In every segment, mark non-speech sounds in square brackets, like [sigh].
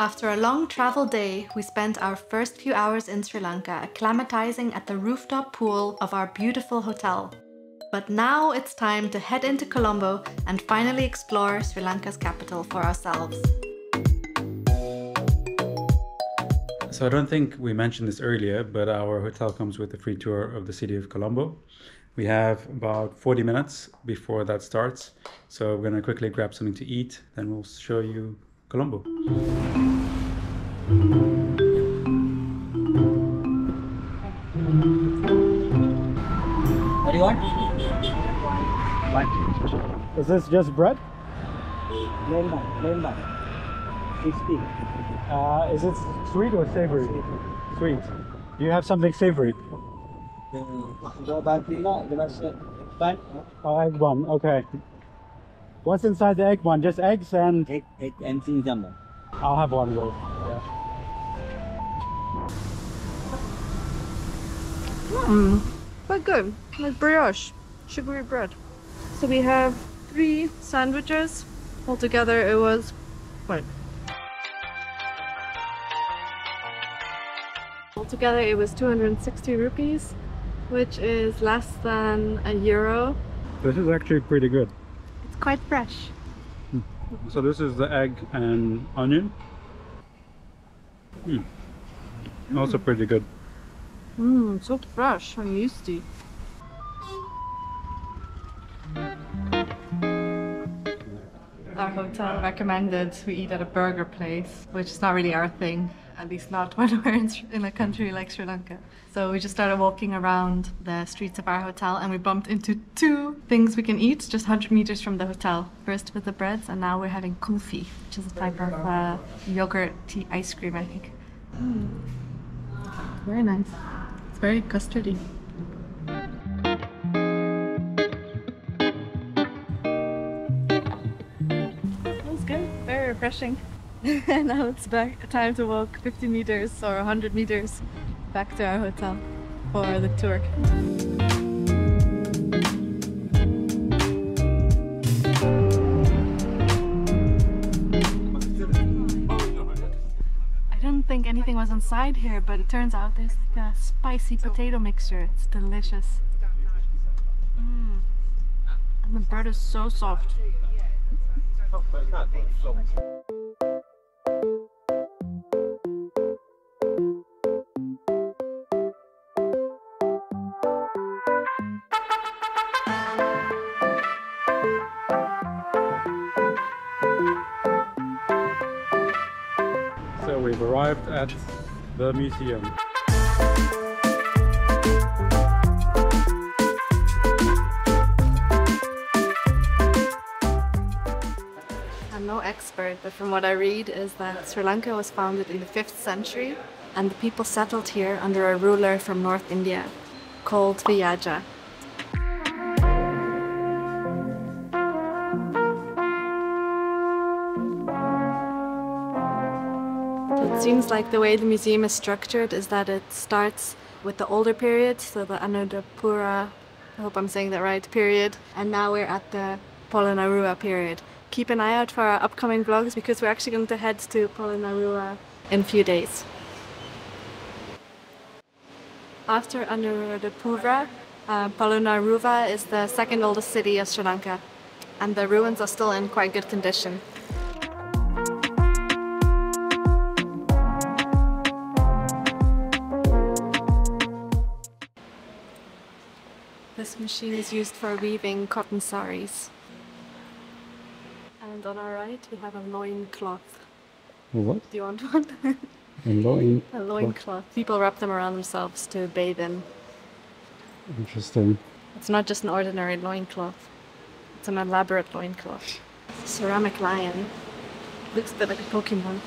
After a long travel day, we spent our first few hours in Sri Lanka acclimatizing at the rooftop pool of our beautiful hotel. But now it's time to head into Colombo and finally explore Sri Lanka's capital for ourselves. So I don't think we mentioned this earlier, but our hotel comes with a free tour of the city of Colombo. We have about 40 minutes before that starts. So we're gonna quickly grab something to eat, then we'll show you Colombo. What do you want? What? Is this just bread? Plain bun, plain bun. Crispy. Uh, is it sweet or savory? Sweet. Do you have something savory? Go back to the rest bun. Oh, egg bun. Okay. What's inside the egg bun? Just eggs and Egg, egg and cinnamon. I'll have one of those. Mm, quite good. Like brioche, sugary bread. So we have three sandwiches. Altogether, it was what? Altogether, it was 260 rupees, which is less than a euro. This is actually pretty good. It's quite fresh. So this is the egg and onion. Mm. Also pretty good. Mmm, so fresh and yeasty. Our hotel recommended we eat at a burger place, which is not really our thing, at least not [laughs] when we're in, in a country like Sri Lanka. So we just started walking around the streets of our hotel and we bumped into two things we can eat just 100 meters from the hotel. First with the breads, and now we're having kulfi, which is a type of uh, yogurt tea ice cream, I think. Mm. Very nice. It's very custardy. That was good. Very refreshing. [laughs] [laughs] now it's back time to walk 50 meters or 100 meters back to our hotel for the tour. Anything was inside here, but it turns out there's like a spicy potato mixture. It's delicious. Mm. And the bread is so soft. So we've arrived at the museum. I'm no expert, but from what I read is that Sri Lanka was founded in the 5th century and the people settled here under a ruler from North India called Vijaya. Seems like the way the museum is structured is that it starts with the older period, so the Anuradhapura, I hope I'm saying that right, period, and now we're at the Polonnaruwa period. Keep an eye out for our upcoming vlogs because we're actually going to head to Polonnaruwa in a few days. After Anuradhapura, uh, Polonnaruwa is the second oldest city of Sri Lanka, and the ruins are still in quite good condition. This machine is used for weaving cotton saris. And on our right, we have a loin cloth. What? Do you want one? [laughs] A loin. a loin cloth. People wrap them around themselves to bathe in. Interesting. It's not just an ordinary loin cloth. It's an elaborate loin cloth. Ceramic lion. Looks a bit like a Pokemon.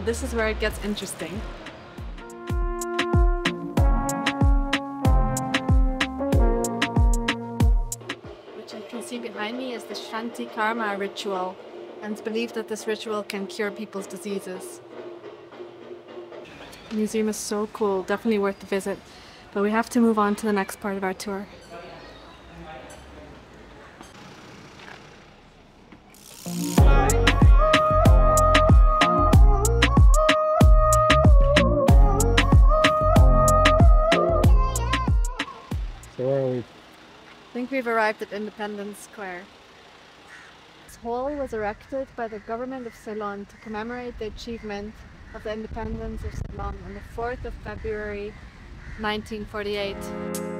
Now this is where it gets interesting. Which you can see behind me is the Shanti Karma ritual, and it's believed that this ritual can cure people's diseases. The museum is so cool, definitely worth the visit. But we have to move on to the next part of our tour. We've arrived at Independence Square. This hall was erected by the government of Ceylon to commemorate the achievement of the independence of Ceylon on the 4th of February 1948.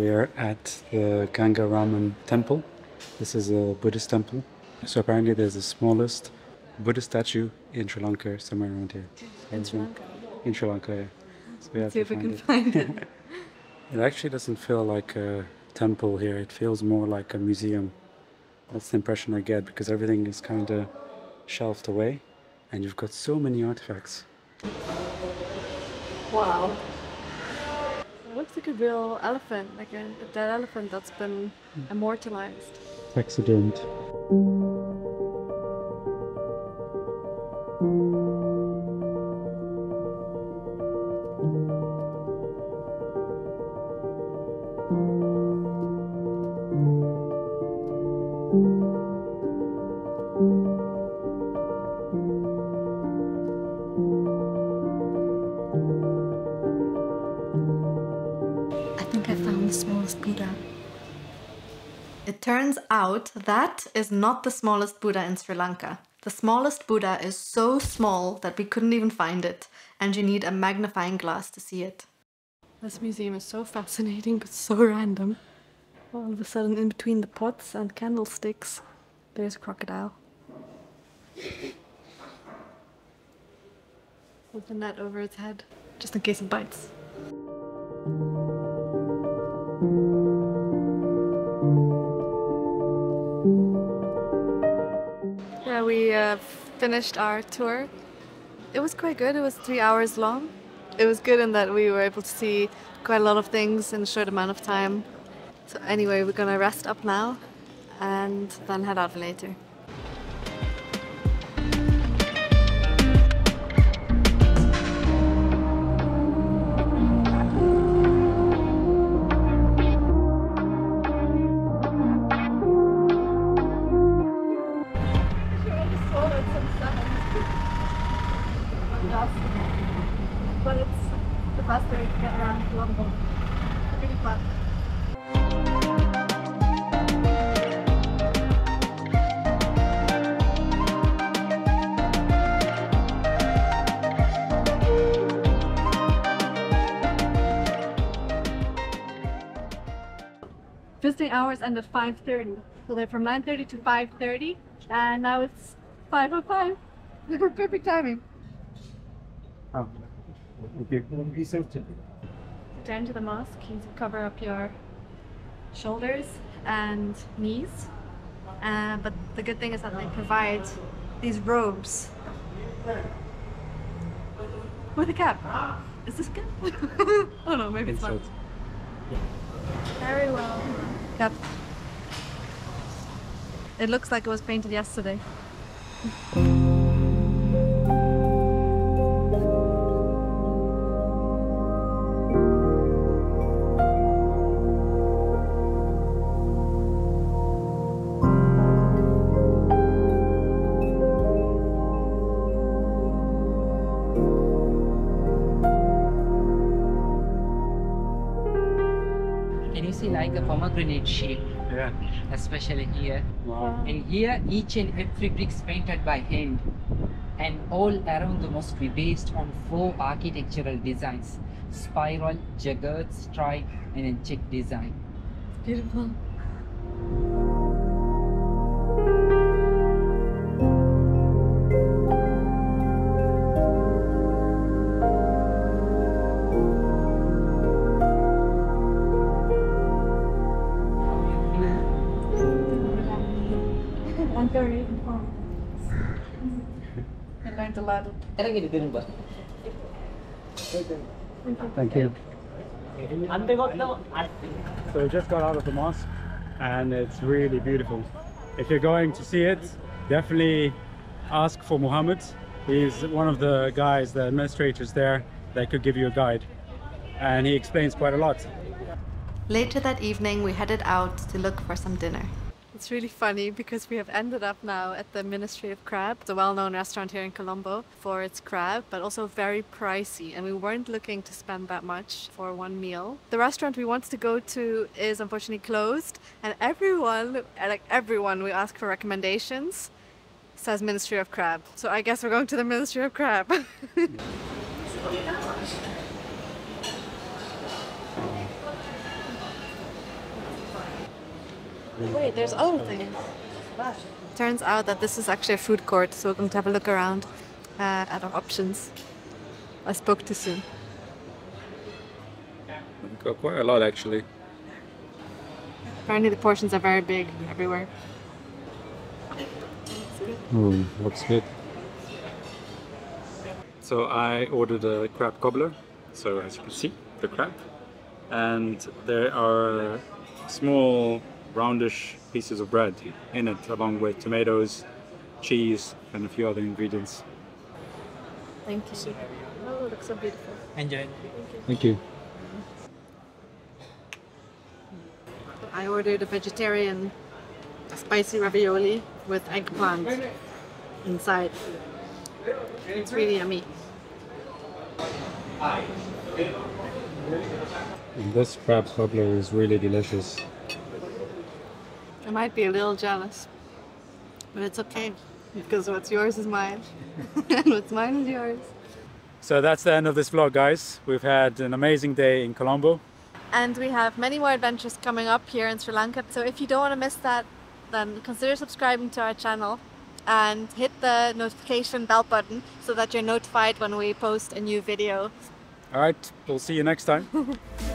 We are at the Gangaramaya temple. This is a Buddhist temple. So apparently there's the smallest Buddhist statue in Sri Lanka, somewhere around here. In Sri Lanka. In Sri Lanka, yeah. So we have See to if we can it. find it. [laughs] It actually doesn't feel like a temple here. It feels more like a museum. That's the impression I get because everything is kind of shelved away and you've got so many artifacts. Wow. Looks like a real elephant, like a, a dead elephant that's been hmm. immortalized. Taxidermed. Out that is not the smallest Buddha in Sri Lanka. The smallest Buddha is so small that we couldn't even find it, and you need a magnifying glass to see it. This museum is so fascinating but so random. All of a sudden, in between the pots and candlesticks, there's a crocodile. With the net over its head, just in case it bites. Finished our tour. It was quite good. It was three hours long. It was good in that we were able to see quite a lot of things in a short amount of time. So anyway, we're gonna rest up now and then head out later. Visiting hours end at 5.30. So they're from 9.30 to 5.30 and now it's 5.05. [laughs] Perfect timing. Oh. Okay. To the mosque, you need to cover up your shoulders and knees. Uh, but the good thing is that they provide these robes with a cap. Is this good? [laughs] oh no, maybe it's not. Very well. Cap. It looks like it was painted yesterday. Can you see like a pomegranate shape, Yeah. especially here? Wow. And here, each and every brick is painted by hand, and all around the mosque be based on four architectural designs: spiral, jagged, stripe, and then check design. Beautiful. Thank you. So we just got out of the mosque and it's really beautiful. If you're going to see it, definitely ask for Muhammad. He's one of the guys, the administrators there, that could give you a guide. And he explains quite a lot. Later that evening, we headed out to look for some dinner. It's really funny because we have ended up now at the Ministry of Crab, the well known restaurant here in Colombo for its crab, but also very pricey. And we weren't looking to spend that much for one meal. The restaurant we wanted to go to is unfortunately closed, and everyone, like everyone, we ask for recommendations says Ministry of Crab. So I guess we're going to the Ministry of Crab. [laughs] Wait, there's other things. Turns out that this is actually a food court, so we're going to have a look around uh, at our options. I spoke too soon. Got quite a lot actually. Apparently, the portions are very big everywhere. Mm, looks good. So I ordered a crab cobbler. So as you can see, the crab, and there are small roundish pieces of bread in it, along with tomatoes, cheese, and a few other ingredients. Thank you. Oh, it looks so beautiful. enjoy Thank you. I ordered a vegetarian spicy ravioli with eggplant inside. It's really yummy. And this crab cobbler is really delicious. I might be a little jealous, but it's okay because what's yours is mine, [laughs] and what's mine is yours. So that's the end of this vlog, guys. We've had an amazing day in Colombo. And we have many more adventures coming up here in Sri Lanka. So if you don't want to miss that, then consider subscribing to our channel and hit the notification bell button so that you're notified when we post a new video. All right, we'll see you next time. [laughs]